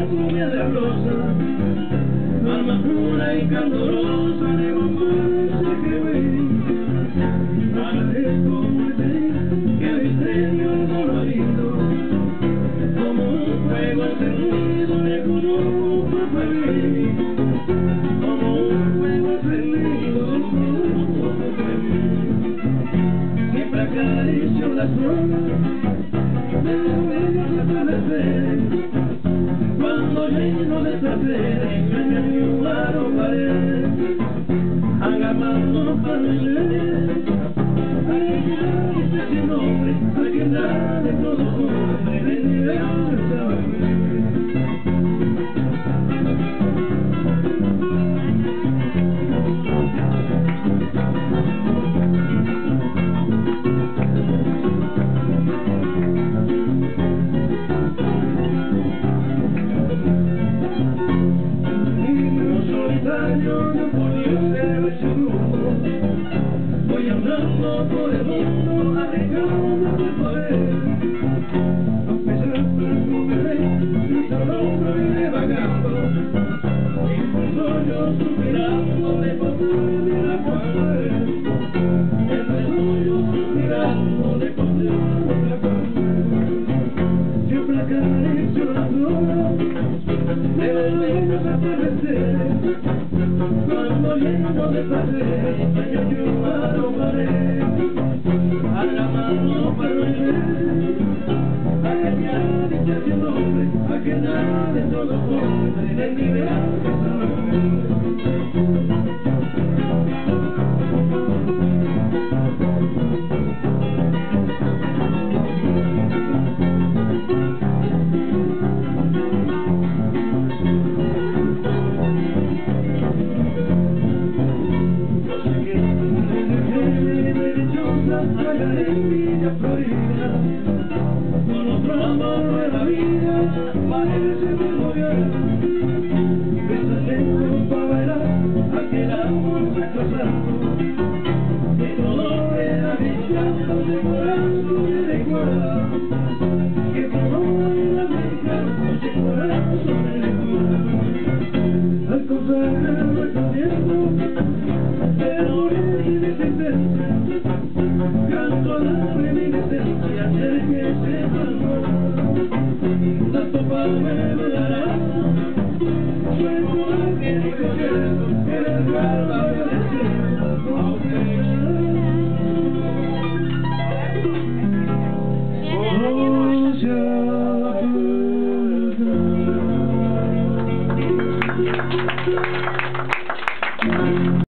de perfume de rosa, alma pura y candorosa, de bombazo que ven. Agradezco que misterio dolorido, como un fuego encendido, me conozco feliz. Como un fuego encendido, conozco feliz. Siempre acaricio las flores Voy andando por el su nombre, a que nada de todo hombre, de Villa Florida, con otro amor de la vida, parece gobierno. Bésate para bailar, aquel amor sacrosanto, que todo era brillando de corazón y de que todo era brillando de corazón y recuerda. Al consagrado el tiempo, la reminiscencia del que se amó, tanto para me dará